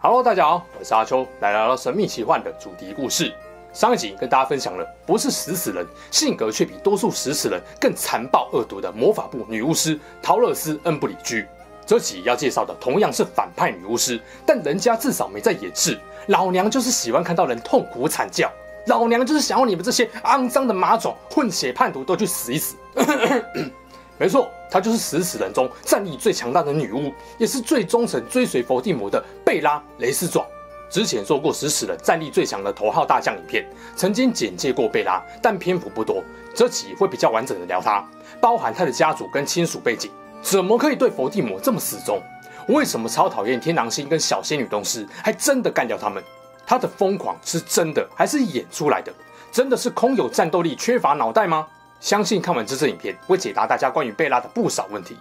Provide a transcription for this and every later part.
Hello，大家好，我是阿秋，来聊聊神秘奇幻的主题故事。上一集跟大家分享了，不是食死人，性格却比多数食死人更残暴恶毒的魔法部女巫师陶乐斯·恩布里居。这集要介绍的同样是反派女巫师，但人家至少没在掩饰，老娘就是喜欢看到人痛苦惨叫，老娘就是想要你们这些肮脏的马种混血叛徒都去死一死。没错，她就是死死人中战力最强大的女巫，也是最忠诚追随伏地魔的贝拉·雷斯壮。之前做过死死人战力最强的头号大将影片，曾经简介过贝拉，但篇幅不多。这集会比较完整的聊她，包含她的家族跟亲属背景，怎么可以对伏地魔这么死忠？为什么超讨厌天狼星跟小仙女东施，还真的干掉他们？她的疯狂是真的还是演出来的？真的是空有战斗力，缺乏脑袋吗？相信看完这支影片，会解答大家关于贝拉的不少问题。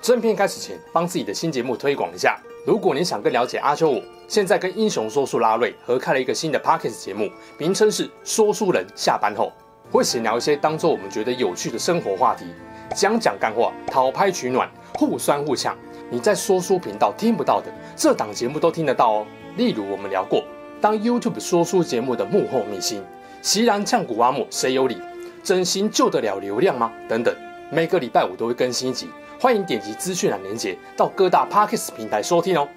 正片开始前，帮自己的新节目推广一下。如果你想更了解阿秋，我现在跟英雄说书拉瑞合开了一个新的 Pockets 节目，名称是说书人下班后，会闲聊一些当做我们觉得有趣的生活话题，讲讲干话，讨拍取暖，互酸互呛。你在说书频道听不到的，这档节目都听得到哦。例如我们聊过，当 YouTube 说书节目的幕后秘辛，席然呛古阿莫谁有理？整形救得了流量吗？等等，每个礼拜五都会更新一集，欢迎点击资讯栏连接到各大 Podcast 平台收听哦。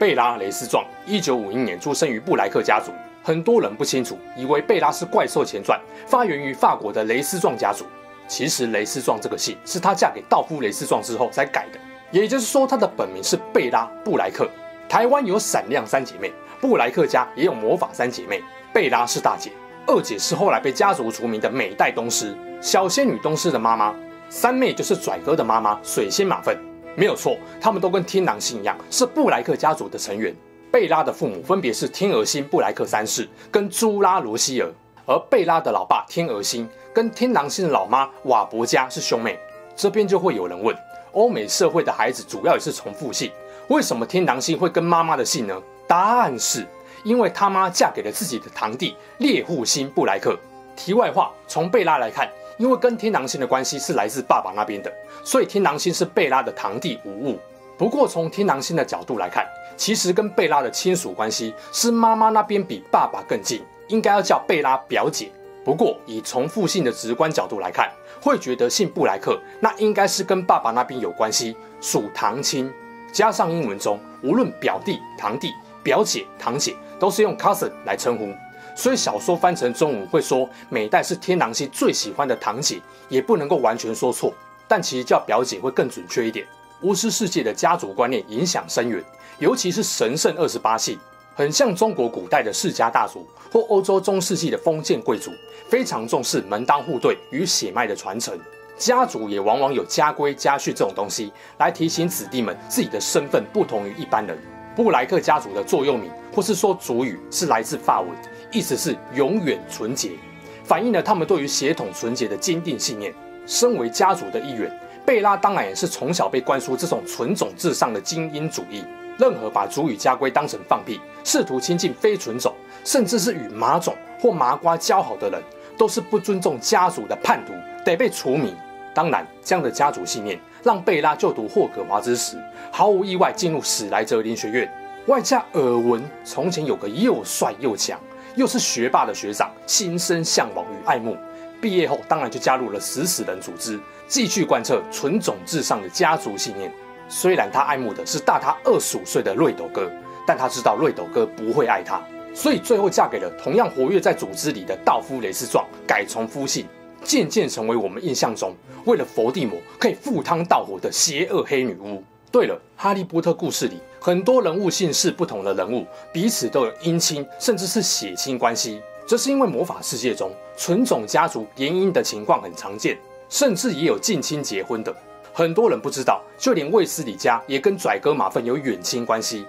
贝拉·雷斯壮，一九五一年出生于布莱克家族，很多人不清楚，以为贝拉是《怪兽前传》发源于法国的雷斯壮家族。其实雷斯壮这个姓是她嫁给道夫·雷斯壮之后才改的，也就是说她的本名是贝拉·布莱克。台湾有闪亮三姐妹，布莱克家也有魔法三姐妹，贝拉是大姐。二姐是后来被家族除名的美代东施，小仙女东施的妈妈。三妹就是拽哥的妈妈水仙马粪，没有错，他们都跟天狼星一样，是布莱克家族的成员。贝拉的父母分别是天鹅星布莱克三世跟朱拉罗希尔，而贝拉的老爸天鹅星跟天狼星的老妈瓦伯加是兄妹。这边就会有人问，欧美社会的孩子主要也是重复姓，为什么天狼星会跟妈妈的姓呢？答案是。因为他妈嫁给了自己的堂弟猎户星布莱克。题外话，从贝拉来看，因为跟天狼星的关系是来自爸爸那边的，所以天狼星是贝拉的堂弟无误。不过从天狼星的角度来看，其实跟贝拉的亲属关系是妈妈那边比爸爸更近，应该要叫贝拉表姐。不过以重复性的直观角度来看，会觉得姓布莱克那应该是跟爸爸那边有关系，属堂亲。加上英文中无论表弟、堂弟、表姐、堂姐。都是用 cousin 来称呼，所以小说翻成中文会说美代是天狼星最喜欢的堂姐，也不能够完全说错，但其实叫表姐会更准确一点。巫师世界的家族观念影响深远，尤其是神圣二十八系，很像中国古代的世家大族或欧洲中世纪的封建贵族，非常重视门当户对与血脉的传承。家族也往往有家规家训这种东西，来提醒子弟们自己的身份不同于一般人。布莱克家族的座右铭，或是说主语，是来自法文，意思是永远纯洁，反映了他们对于血统纯洁的坚定信念。身为家族的一员，贝拉当然也是从小被灌输这种纯种至上的精英主义。任何把主语家规当成放屁，试图亲近非纯种，甚至是与马种或麻瓜交好的人，都是不尊重家族的叛徒，得被除名。当然，这样的家族信念。让贝拉就读霍格华兹时，毫无意外进入史莱哲林学院。外加耳闻从前有个又帅又强，又是学霸的学长，心生向往与爱慕。毕业后当然就加入了食死人组织，继续贯彻纯种至上的家族信念。虽然他爱慕的是大他二十五岁的瑞斗哥，但他知道瑞斗哥不会爱他，所以最后嫁给了同样活跃在组织里的道夫雷斯壮，改从夫姓。渐渐成为我们印象中为了伏地魔可以赴汤蹈火的邪恶黑女巫。对了，哈利波特故事里很多人物姓氏不同的人物彼此都有姻亲甚至是血亲关系，这是因为魔法世界中纯种家族联姻的情况很常见，甚至也有近亲结婚的。很多人不知道，就连卫斯理家也跟拽哥马粪有远亲关系。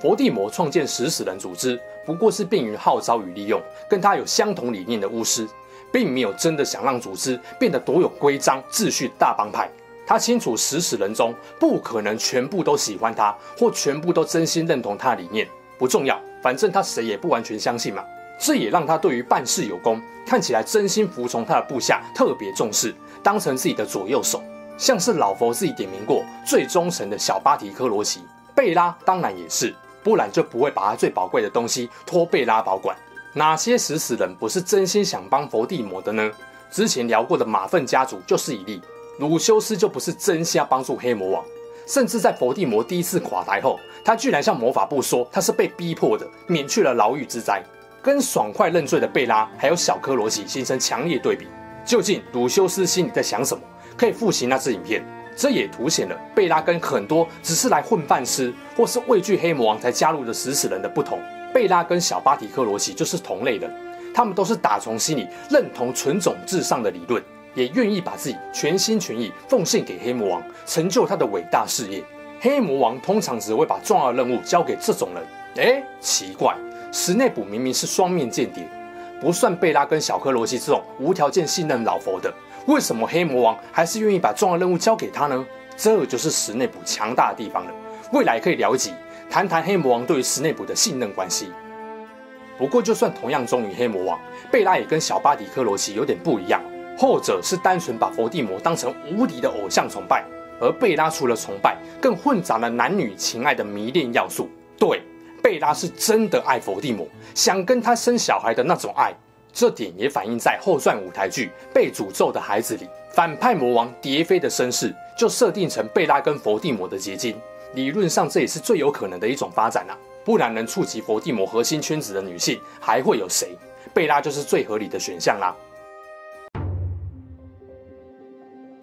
伏地魔创建食死人组织，不过是便于号召与利用跟他有相同理念的巫师。并没有真的想让组织变得多有规章秩序大帮派。他清楚食死人中不可能全部都喜欢他，或全部都真心认同他的理念。不重要，反正他谁也不完全相信嘛。这也让他对于办事有功、看起来真心服从他的部下特别重视，当成自己的左右手。像是老佛自己点名过最忠诚的小巴提科罗奇，贝拉当然也是，不然就不会把他最宝贵的东西托贝拉保管。哪些食死人不是真心想帮伏地魔的呢？之前聊过的马粪家族就是一例。鲁修斯就不是真心要帮助黑魔王，甚至在伏地魔第一次垮台后，他居然向魔法部说他是被逼迫的，免去了牢狱之灾，跟爽快认罪的贝拉还有小科罗奇形成强烈对比。究竟鲁修斯心里在想什么？可以复习那支影片，这也凸显了贝拉跟很多只是来混饭吃或是畏惧黑魔王才加入的食死人的不同。贝拉跟小巴提克罗奇就是同类人，他们都是打从心里认同纯种至上的理论。也愿意把自己全心全意奉献给黑魔王，成就他的伟大事业。黑魔王通常只会把重要任务交给这种人。哎，奇怪，史内普明明是双面间谍，不算贝拉跟小克罗西这种无条件信任老佛的，为什么黑魔王还是愿意把重要任务交给他呢？这就是史内普强大的地方了。未来可以了解，谈谈黑魔王对于斯内普的信任关系。不过，就算同样忠于黑魔王，贝拉也跟小巴迪克罗奇有点不一样。后者是单纯把伏地魔当成无敌的偶像崇拜，而贝拉除了崇拜，更混杂了男女情爱的迷恋要素。对，贝拉是真的爱伏地魔，想跟他生小孩的那种爱。这点也反映在后传舞台剧《被诅咒的孩子》里，反派魔王蝶飞的身世就设定成贝拉跟伏地魔的结晶。理论上，这也是最有可能的一种发展啊！不然能触及伏地魔核心圈子的女性还会有谁？贝拉就是最合理的选项啦。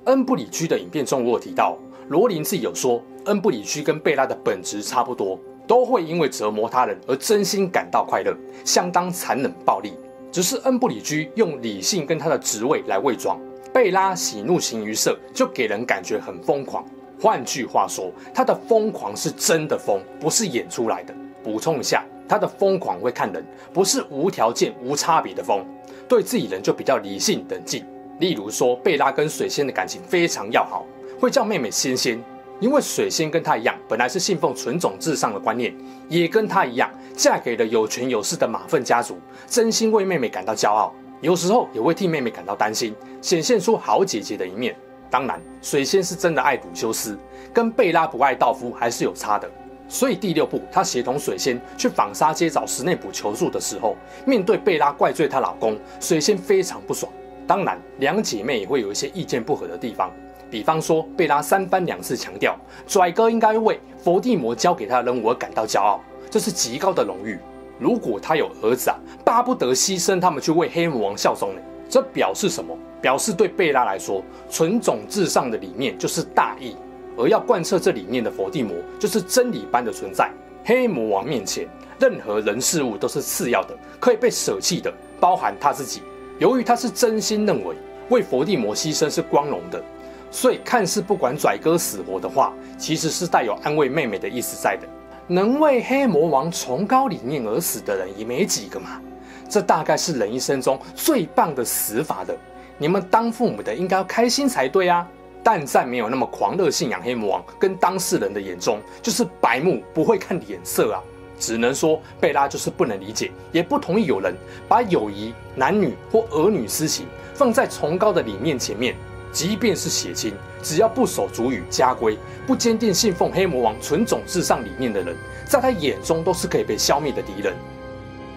恩布里居的影片中，我有提到，罗琳自己有说，恩布里居跟贝拉的本质差不多，都会因为折磨他人而真心感到快乐，相当残忍暴力。只是恩布里居用理性跟他的职位来伪装，贝拉喜怒形于色，就给人感觉很疯狂。换句话说，他的疯狂是真的疯，不是演出来的。补充一下，他的疯狂会看人，不是无条件无差别的疯，对自己人就比较理性冷静。例如说，贝拉跟水仙的感情非常要好，会叫妹妹仙仙，因为水仙跟她一样，本来是信奉纯种至上的观念，也跟她一样嫁给了有权有势的马粪家族，真心为妹妹感到骄傲，有时候也会替妹妹感到担心，显现出好姐姐的一面。当然，水仙是真的爱古修斯，跟贝拉不爱道夫还是有差的。所以第六部，她协同水仙去纺纱街找史内普求助的时候，面对贝拉怪罪她老公，水仙非常不爽。当然，两姐妹也会有一些意见不合的地方。比方说，贝拉三番两次强调，拽哥应该为伏地魔交给他的任务而感到骄傲，这是极高的荣誉。如果他有儿子啊，巴不得牺牲他们去为黑魔王效忠呢。这表示什么？表示对贝拉来说，纯种至上的理念就是大义，而要贯彻这理念的伏地魔就是真理般的存在。黑魔王面前，任何人事物都是次要的，可以被舍弃的，包含他自己。由于他是真心认为为伏地魔牺牲是光荣的，所以看似不管拽哥死活的话，其实是带有安慰妹妹的意思在的。能为黑魔王崇高理念而死的人也没几个嘛，这大概是人一生中最棒的死法的。你们当父母的应该要开心才对啊！但在没有那么狂热信仰黑魔王跟当事人的眼中，就是白目，不会看脸色啊。只能说贝拉就是不能理解，也不同意有人把友谊、男女或儿女私情放在崇高的理念前面。即便是血亲，只要不守主语家规，不坚定信奉黑魔王纯种至上理念的人，在他眼中都是可以被消灭的敌人。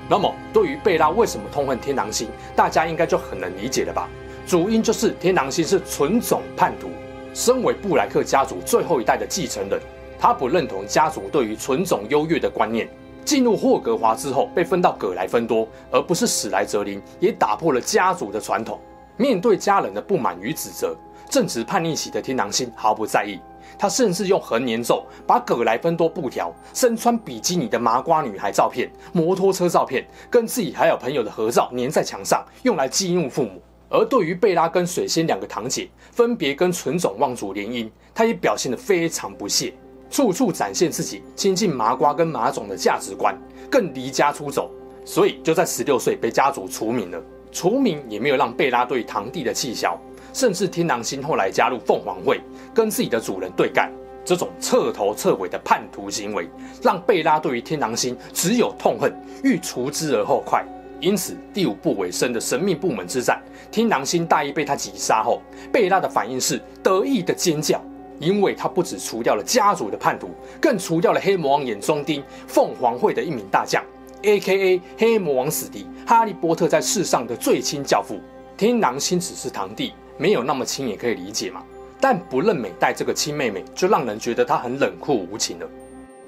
那么，对于贝拉为什么痛恨天狼星，大家应该就很能理解了吧？主因就是天狼星是纯种叛徒，身为布莱克家族最后一代的继承人。他不认同家族对于纯种优越的观念。进入霍格华之后，被分到葛莱芬多，而不是史莱哲林，也打破了家族的传统。面对家人的不满与指责，正值叛逆期的天狼星毫不在意。他甚至用横年咒把葛莱芬多布条、身穿比基尼的麻瓜女孩照片、摩托车照片，跟自己还有朋友的合照粘在墙上，用来激怒父母。而对于贝拉跟水仙两个堂姐分别跟纯种望族联姻，他也表现得非常不屑。处处展现自己亲近麻瓜跟马种的价值观，更离家出走，所以就在十六岁被家族除名了。除名也没有让贝拉对堂弟的气消，甚至天狼星后来加入凤凰会，跟自己的主人对干。这种彻头彻尾的叛徒行为，让贝拉对于天狼星只有痛恨，欲除之而后快。因此，第五部尾声的神秘部门之战，天狼星大意被他击杀后，贝拉的反应是得意的尖叫。因为他不止除掉了家族的叛徒，更除掉了黑魔王眼中钉凤凰会的一名大将，A.K.A. 黑魔王死敌哈利波特在世上的最亲教父。天狼星只是堂弟，没有那么亲也可以理解嘛。但不认美代这个亲妹妹，就让人觉得她很冷酷无情了。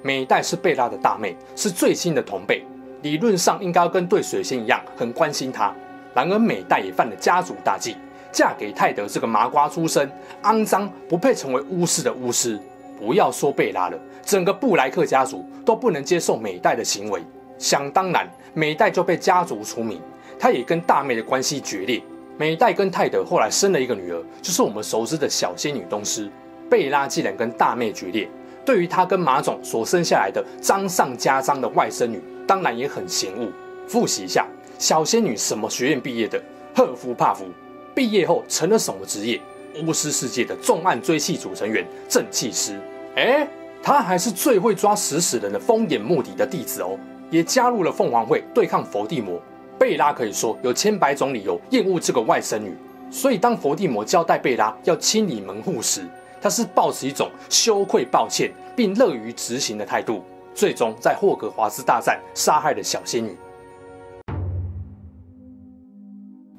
美代是贝拉的大妹，是最亲的同辈，理论上应该要跟对水仙一样很关心她。然而美代也犯了家族大忌。嫁给泰德这个麻瓜出身、肮脏不配成为巫师的巫师，不要说贝拉了，整个布莱克家族都不能接受美代的行为。想当然，美代就被家族除名，他也跟大妹的关系决裂。美代跟泰德后来生了一个女儿，就是我们熟知的小仙女东施。贝拉既然跟大妹决裂，对于她跟马总所生下来的脏上加脏的外甥女，当然也很嫌恶。复习一下，小仙女什么学院毕业的？赫夫帕夫。毕业后成了什么职业？巫师世界的重案追缉组成员，正气师。哎，他还是最会抓死死人的风眼目的的弟子哦，也加入了凤凰会对抗伏地魔。贝拉可以说有千百种理由厌恶这个外甥女，所以当伏地魔交代贝拉要清理门户时，他是抱持一种羞愧、抱歉并乐于执行的态度。最终在霍格华兹大战杀害了小仙女。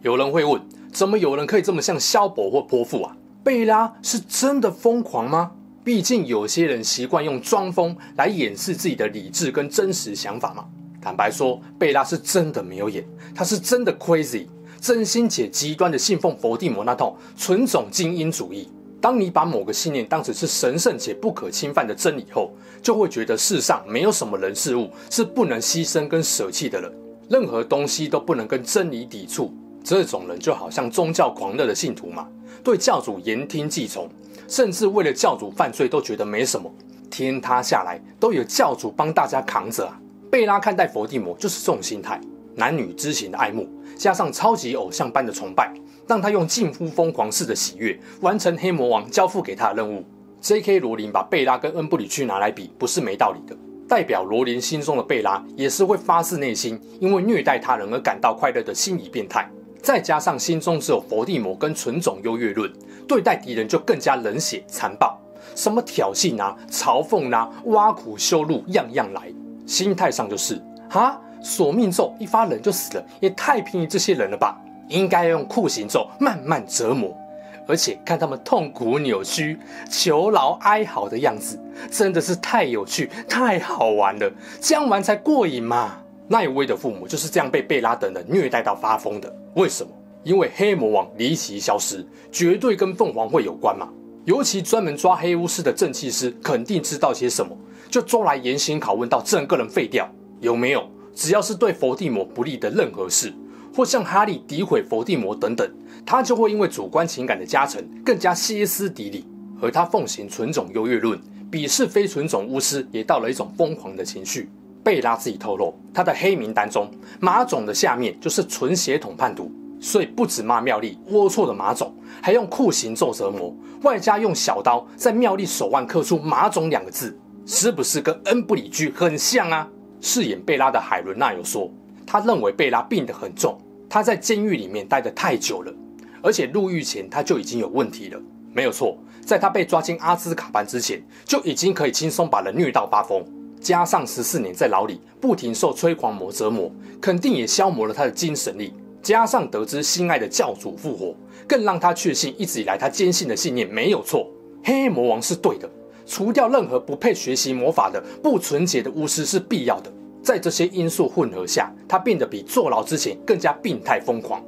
有人会问。怎么有人可以这么像萧伯或泼妇啊？贝拉是真的疯狂吗？毕竟有些人习惯用装疯来掩饰自己的理智跟真实想法嘛。坦白说，贝拉是真的没有演，他是真的 crazy，真心且极端的信奉伏地魔那套纯种精英主义。当你把某个信念当成是神圣且不可侵犯的真理后，就会觉得世上没有什么人事物是不能牺牲跟舍弃的了，任何东西都不能跟真理抵触。这种人就好像宗教狂热的信徒嘛，对教主言听计从，甚至为了教主犯罪都觉得没什么，天塌下来都有教主帮大家扛着啊。贝拉看待伏地魔就是这种心态，男女之情的爱慕，加上超级偶像般的崇拜，让他用近乎疯狂式的喜悦完成黑魔王交付给他的任务。J.K. 罗琳把贝拉跟恩布里去拿来比，不是没道理的。代表罗琳心中的贝拉，也是会发自内心因为虐待他人而感到快乐的心理变态。再加上心中只有伏地魔跟纯种优越论，对待敌人就更加冷血残暴，什么挑衅啊、嘲讽啊、挖苦羞辱，样样来。心态上就是哈，索命咒一发人就死了，也太便宜这些人了吧？应该用酷刑咒慢慢折磨，而且看他们痛苦扭曲、求饶哀嚎的样子，真的是太有趣、太好玩了，这样玩才过瘾嘛！奈威的父母就是这样被贝拉等人虐待到发疯的。为什么？因为黑魔王离奇消失，绝对跟凤凰会有关嘛。尤其专门抓黑巫师的正气师，肯定知道些什么，就抓来严刑拷问到整个人废掉。有没有？只要是对伏地魔不利的任何事，或向哈利诋毁伏地魔等等，他就会因为主观情感的加成，更加歇斯底里。而他奉行纯种优越论，鄙视非纯种巫师，也到了一种疯狂的情绪。贝拉自己透露，他的黑名单中，马总的下面就是纯血统叛徒，所以不止骂妙丽龌龊的马总，还用酷刑咒折磨，外加用小刀在妙丽手腕刻出“马总”两个字，是不是跟恩布里居很像啊？饰演贝拉的海伦娜有说，他认为贝拉病得很重，他在监狱里面待得太久了，而且入狱前他就已经有问题了。没有错，在他被抓进阿兹卡班之前，就已经可以轻松把人虐到发疯。加上十四年在牢里不停受催狂魔折磨，肯定也消磨了他的精神力。加上得知心爱的教主复活，更让他确信一直以来他坚信的信念没有错：黑魔王是对的，除掉任何不配学习魔法的不纯洁的巫师是必要的。在这些因素混合下，他变得比坐牢之前更加病态疯狂。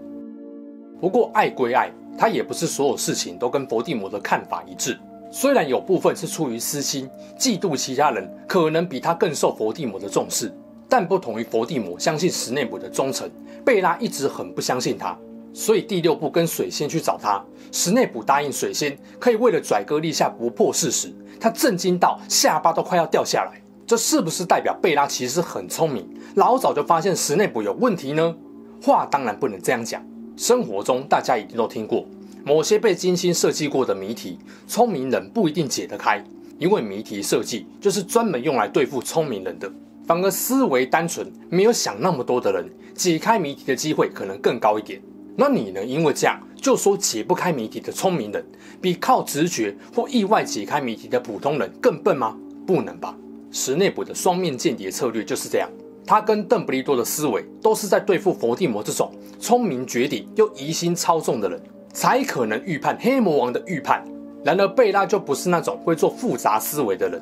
不过爱归爱，他也不是所有事情都跟伏地魔的看法一致。虽然有部分是出于私心，嫉妒其他人可能比他更受伏地魔的重视，但不同于伏地魔相信史内普的忠诚，贝拉一直很不相信他。所以第六部跟水仙去找他，史内普答应水仙可以为了拽哥立下不破事实，他震惊到下巴都快要掉下来。这是不是代表贝拉其实很聪明，老早就发现史内部有问题呢？话当然不能这样讲，生活中大家一定都听过。某些被精心设计过的谜题，聪明人不一定解得开，因为谜题设计就是专门用来对付聪明人的。反而思维单纯、没有想那么多的人，解开谜题的机会可能更高一点。那你呢？因为这样就说解不开谜题的聪明人，比靠直觉或意外解开谜题的普通人更笨吗？不能吧。史内普的双面间谍策略就是这样，他跟邓布利多的思维都是在对付伏地魔这种聪明绝顶又疑心操纵的人，才可能预判黑魔王的预判。然而贝拉就不是那种会做复杂思维的人，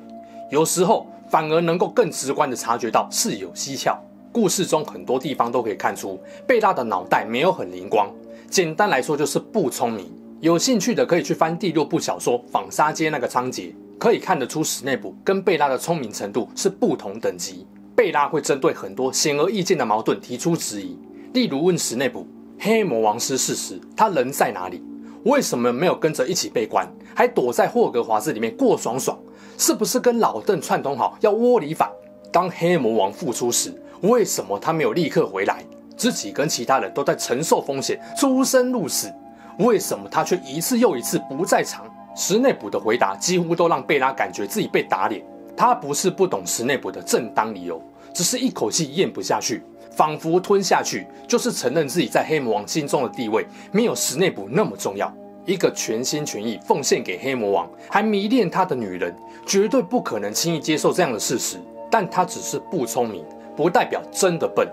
有时候反而能够更直观的察觉到事有蹊跷。故事中很多地方都可以看出贝拉的脑袋没有很灵光，简单来说就是不聪明。有兴趣的可以去翻第六部小说《纺纱街》那个章节。可以看得出，史内普跟贝拉的聪明程度是不同等级。贝拉会针对很多显而易见的矛盾提出质疑，例如问史内普：“黑魔王失事时，他人在哪里？为什么没有跟着一起被关，还躲在霍格华兹里面过爽爽？是不是跟老邓串通好要窝里反？当黑魔王复出时，为什么他没有立刻回来？自己跟其他人都在承受风险，出生入死，为什么他却一次又一次不在场？”史内普的回答几乎都让贝拉感觉自己被打脸。他不是不懂史内普的正当理由，只是一口气咽不下去，仿佛吞下去就是承认自己在黑魔王心中的地位没有史内普那么重要。一个全心全意奉献给黑魔王，还迷恋他的女人，绝对不可能轻易接受这样的事实。但他只是不聪明，不代表真的笨。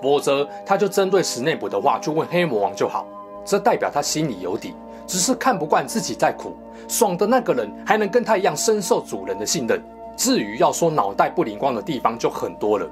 否则，他就针对史内普的话去问黑魔王就好，这代表他心里有底。只是看不惯自己在苦，爽的那个人还能跟他一样深受主人的信任。至于要说脑袋不灵光的地方就很多了，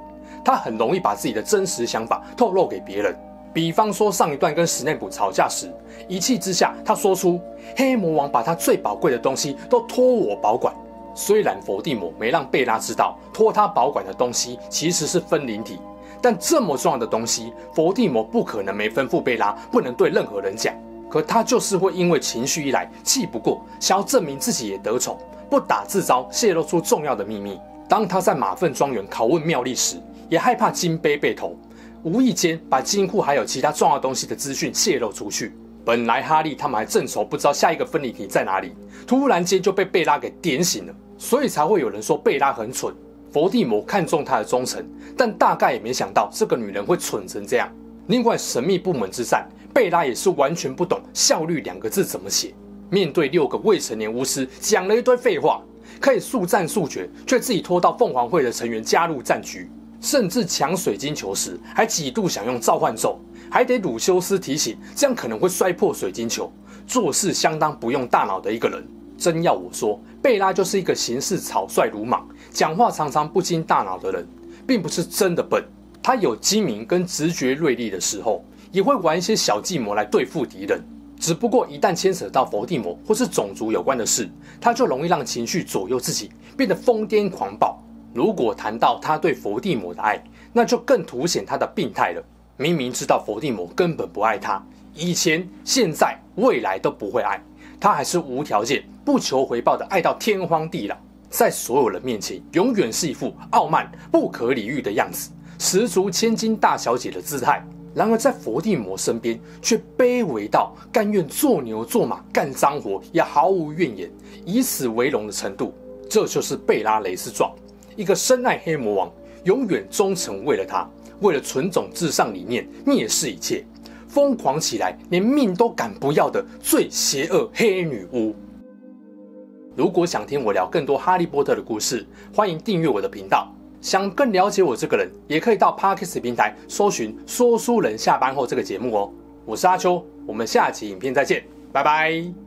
他很容易把自己的真实想法透露给别人。比方说上一段跟史内普吵架时，一气之下他说出黑魔王把他最宝贵的东西都托我保管。虽然伏地魔没让贝拉知道托他保管的东西其实是分灵体，但这么重要的东西，伏地魔不可能没吩咐贝拉不能对任何人讲。可他就是会因为情绪一来气不过，想要证明自己也得宠，不打自招，泄露出重要的秘密。当他在马粪庄园拷问妙丽时，也害怕金杯被偷，无意间把金库还有其他重要东西的资讯泄露出去。本来哈利他们还正愁不知道下一个分离体在哪里，突然间就被贝拉给点醒了，所以才会有人说贝拉很蠢。伏地魔看中他的忠诚，但大概也没想到这个女人会蠢成这样。另外，神秘部门之战，贝拉也是完全不懂“效率”两个字怎么写。面对六个未成年巫师，讲了一堆废话，可以速战速决，却自己拖到凤凰会的成员加入战局，甚至抢水晶球时，还几度想用召唤咒，还得鲁修斯提醒，这样可能会摔破水晶球。做事相当不用大脑的一个人。真要我说，贝拉就是一个行事草率鲁莽、讲话常常不经大脑的人，并不是真的笨。他有机敏跟直觉锐利的时候，也会玩一些小计谋来对付敌人。只不过一旦牵扯到伏地魔或是种族有关的事，他就容易让情绪左右自己，变得疯癫狂暴。如果谈到他对伏地魔的爱，那就更凸显他的病态了。明明知道伏地魔根本不爱他，以前、现在、未来都不会爱他，还是无条件、不求回报的爱到天荒地老，在所有人面前永远是一副傲慢、不可理喻的样子。十足千金大小姐的姿态，然而在伏地魔身边却卑微到甘愿做牛做马干脏活也毫无怨言，以此为荣的程度。这就是贝拉雷斯壮，一个深爱黑魔王，永远忠诚为了他，为了纯种至上理念蔑视一切，疯狂起来连命都敢不要的最邪恶黑女巫。如果想听我聊更多哈利波特的故事，欢迎订阅我的频道。想更了解我这个人，也可以到 Parkes 平台搜寻“说书人下班后”这个节目哦。我是阿秋，我们下期影片再见，拜拜。